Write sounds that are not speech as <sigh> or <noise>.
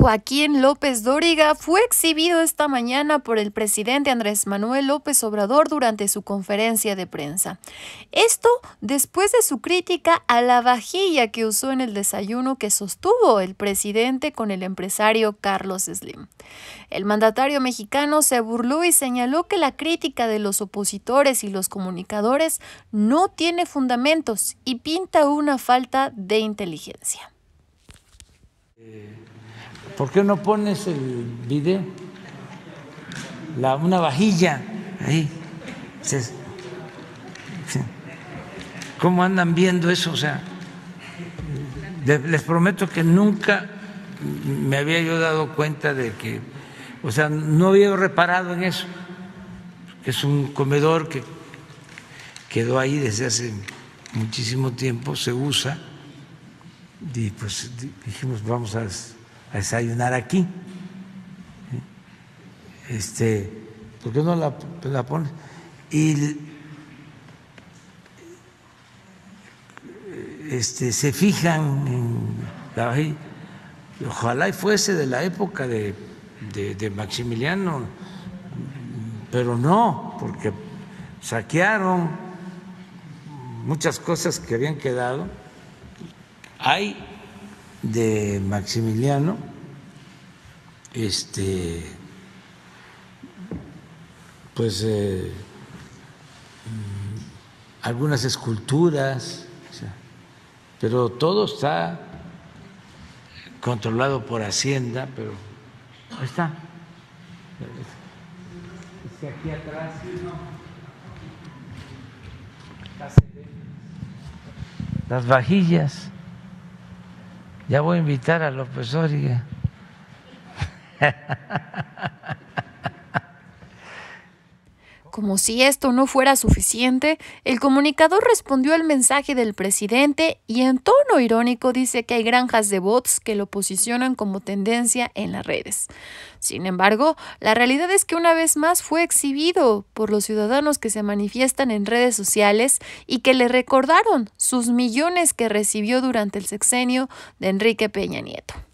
Joaquín López Dóriga fue exhibido esta mañana por el presidente Andrés Manuel López Obrador durante su conferencia de prensa. Esto después de su crítica a la vajilla que usó en el desayuno que sostuvo el presidente con el empresario Carlos Slim. El mandatario mexicano se burló y señaló que la crítica de los opositores y los comunicadores no tiene fundamentos y pinta una falta de inteligencia. ¿Por qué no pones el video? La, una vajilla ahí. ¿Cómo andan viendo eso? O sea, les prometo que nunca me había yo dado cuenta de que, o sea, no había reparado en eso, es un comedor que quedó ahí desde hace muchísimo tiempo, se usa, y pues dijimos, vamos a a desayunar aquí. Este, ¿Por qué no la, la pones? Y este, se fijan en ojalá y fuese de la época de, de, Maximiliano, pero no, porque saquearon muchas cosas que habían quedado. Hay de Maximiliano, este, pues eh, mm, algunas esculturas, pero todo está controlado por Hacienda, pero ahí está. aquí atrás, las vajillas. Ya voy a invitar a López Origa. <laughs> Como si esto no fuera suficiente, el comunicador respondió al mensaje del presidente y en tono irónico dice que hay granjas de bots que lo posicionan como tendencia en las redes. Sin embargo, la realidad es que una vez más fue exhibido por los ciudadanos que se manifiestan en redes sociales y que le recordaron sus millones que recibió durante el sexenio de Enrique Peña Nieto.